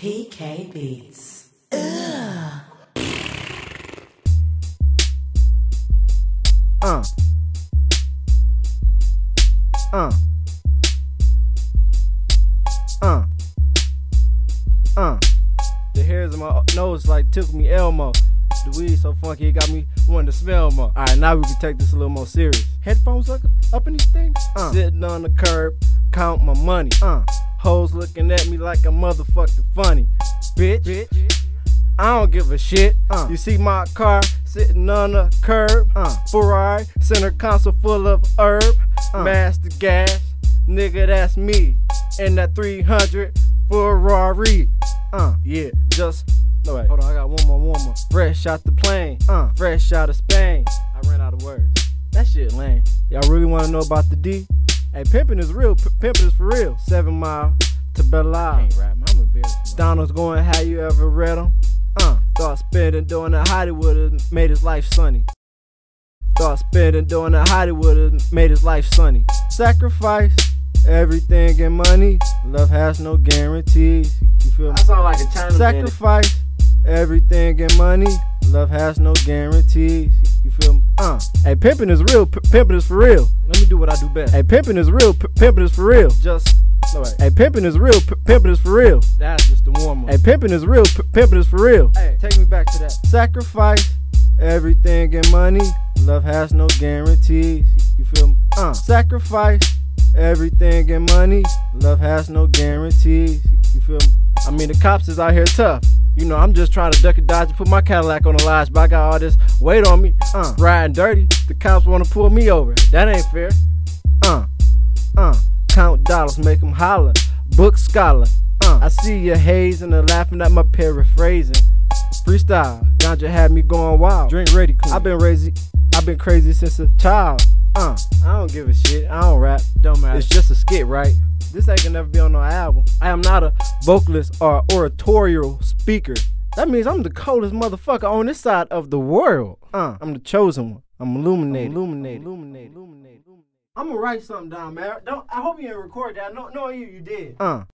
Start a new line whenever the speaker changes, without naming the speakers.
PK Beats.
Uh. Uh. Uh. Uh. The hairs of my nose like took me Elmo. The weed so funky it got me wanting to smell more. Alright, now we can take this a little more serious. Headphones up, up in these things? Uh. Sitting on the curb, count my money. Uh. Hoes looking at me like a motherfucking funny. Bitch. Bitch. I don't give a shit. Uh. You see my car sitting on the curb. Uh. Ferrari, center console full of herb. Uh. Master gas, nigga, that's me. And that 300 Ferrari. Uh, yeah, just. No, wait, hold on, I got one more, one more. Fresh out the plane, uh, fresh out of Spain. I ran out of words. That shit lame. Y'all really wanna know about the D? Hey, pimping is real, P- pimping is for real. Seven mile to Belle Isle.
Can't rap. I'm embarrassed.
Donald's going, how you ever read him. Uh, thought spending doing the Hollywood made his life sunny. Thought spending doing the Hollywood made his life sunny. Sacrifice everything and money. Love has no guarantees. You feel me?
I sound like a China.
Sacrifice everything and money. Love has no guarantees. You feel me? Uh. Hey, pimping is real. P- pimping is for real.
Let me do what I do best.
Hey, pimping is real. P- pimping is for real.
Just no.
Hey, pimping is real. P- pimping is for real.
That's just the warm up.
Hey, pimping is real. P- pimping is for real.
Hey, take me back to that.
Sacrifice everything and money. Love has no guarantees. You feel me? Uh. Sacrifice everything and money. Love has no guarantees. You feel me? I mean, the cops is out here tough. You know, I'm just trying to duck and dodge and put my Cadillac on the lodge, but I got all this weight on me. Uh, riding dirty. The cops want to pull me over. That ain't fair. Uh, uh, count dollars, make 'em holler. Book scholar. Uh, I see your haze and laughing at my paraphrasing. Freestyle, ganja had me going wild.
Drink ready, cool.
I've been crazy. I've been crazy since a child. Uh, I don't give a shit. I don't rap.
Don't matter.
It's just a skit, right? This ain't gonna never be on no album. I am not a vocalist or oratorial speaker. That means I'm the coldest motherfucker on this side of the world. Uh, I'm the chosen one. I'm illuminated. illuminated. illuminated. illuminated. I'm gonna write something down, man. Don't. I hope you didn't record that. No, no, you, you did. Uh.